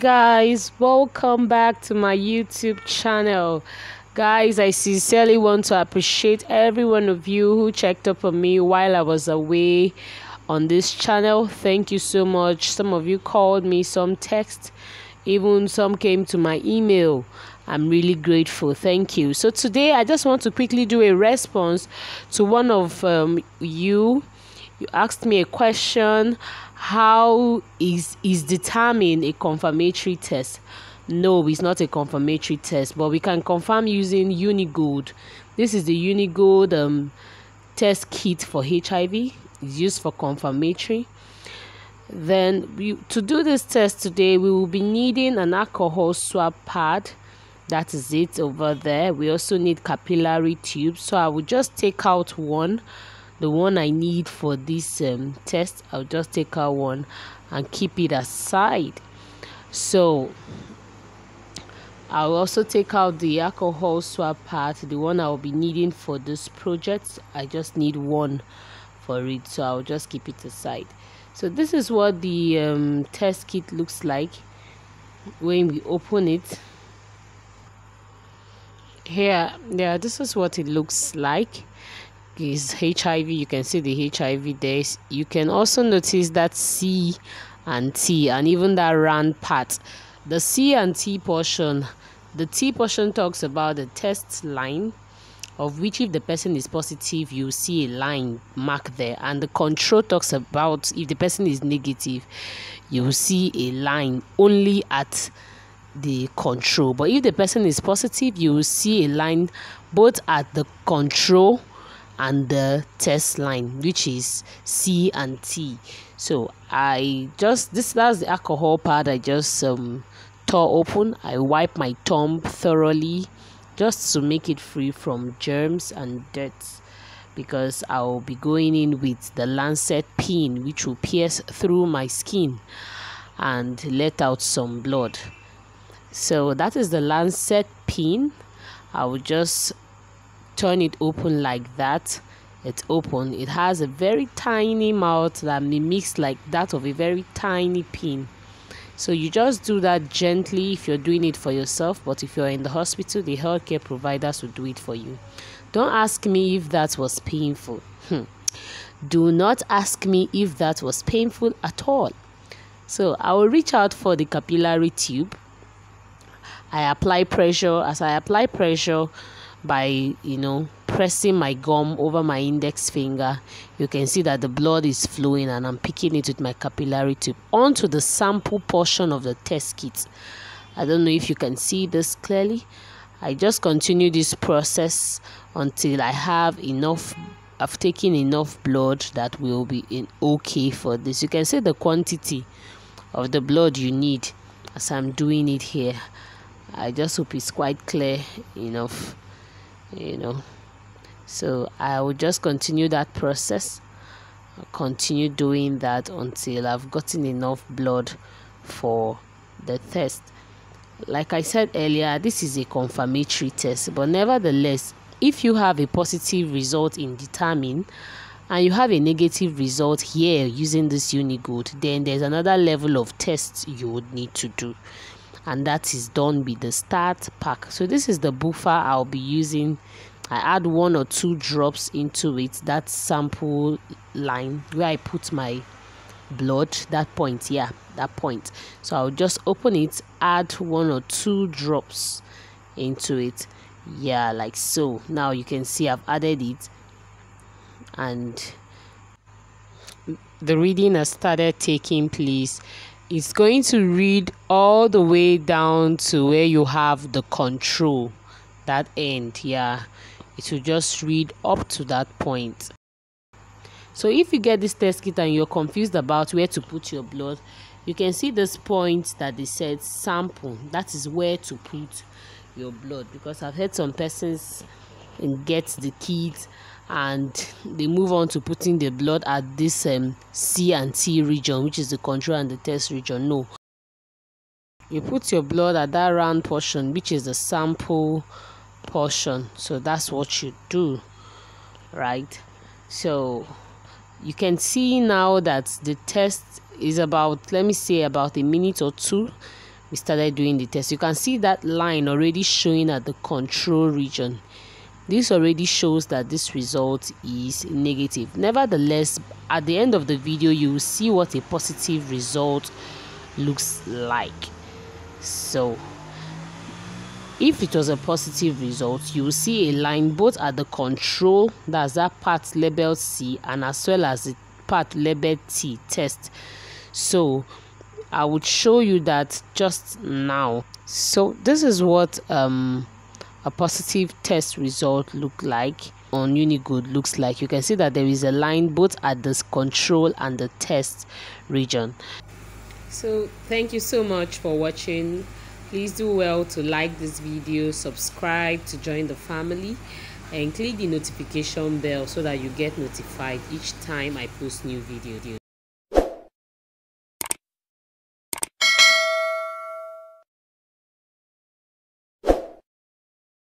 guys welcome back to my youtube channel. Guys i sincerely want to appreciate every one of you who checked up on me while i was away on this channel. Thank you so much. Some of you called me some text even some came to my email. I'm really grateful. Thank you. So today i just want to quickly do a response to one of um, you you asked me a question how is is determined a confirmatory test? No it's not a confirmatory test but we can confirm using unigold. This is the unigold um, test kit for hiv it's used for confirmatory. Then we, to do this test today we will be needing an alcohol swab pad. That is it over there. We also need capillary tubes. So i will just take out one the one I need for this um, test I'll just take out one and keep it aside. So I'll also take out the alcohol swab part the one I'll be needing for this project. I just need one for it so I'll just keep it aside. So this is what the um, test kit looks like when we open it. Here yeah this is what it looks like is HIV. You can see the HIV there. You can also notice that C and T and even that round part. The C and T portion, the T portion talks about the test line of which if the person is positive you see a line mark there and the control talks about if the person is negative you see a line only at the control but if the person is positive you will see a line both at the control and the test line which is C and T. So I just this that's the alcohol pad I just um, tore open. I wipe my thumb thoroughly just to make it free from germs and dirt because I'll be going in with the lancet pin which will pierce through my skin and let out some blood. So that is the lancet pin. I will just turn it open like that. It's open. It has a very tiny mouth that mimics like that of a very tiny pin. So you just do that gently if you're doing it for yourself but if you're in the hospital the healthcare providers will do it for you. Don't ask me if that was painful. Hmm. do not ask me if that was painful at all. So i will reach out for the capillary tube. I apply pressure. As i apply pressure by you know pressing my gum over my index finger you can see that the blood is flowing and i'm picking it with my capillary tube onto the sample portion of the test kit. I don't know if you can see this clearly. I just continue this process until i have enough i've taken enough blood that will be in okay for this. You can see the quantity of the blood you need as i'm doing it here. I just hope it's quite clear enough you know. So i will just continue that process I'll continue doing that until i've gotten enough blood for the test. Like i said earlier this is a confirmatory test but nevertheless if you have a positive result in determine and you have a negative result here using this unigold then there's another level of tests you would need to do and that is done with the start pack. So this is the buffer i'll be using. I add one or two drops into it that sample line where i put my blood that point yeah that point. So i'll just open it add one or two drops into it yeah like so. Now you can see i've added it and the reading has started taking place it's going to read all the way down to where you have the control that end yeah. It will just read up to that point. So if you get this test kit and you're confused about where to put your blood you can see this point that they said sample. That is where to put your blood because i've heard some persons get the kit and they move on to putting the blood at this um, C and T region, which is the control and the test region. No, you put your blood at that round portion, which is the sample portion. So that's what you do, right? So you can see now that the test is about, let me say, about a minute or two we started doing the test you can see that line already showing at the control region this already shows that this result is negative. Nevertheless at the end of the video you will see what a positive result looks like. So if it was a positive result you will see a line both at the control that's that part labeled c and as well as the part labeled t test. So i would show you that just now. So this is what um a positive test result look like on unigold looks like. You can see that there is a line both at this control and the test region. So thank you so much for watching. Please do well to like this video subscribe to join the family and click the notification bell so that you get notified each time i post new video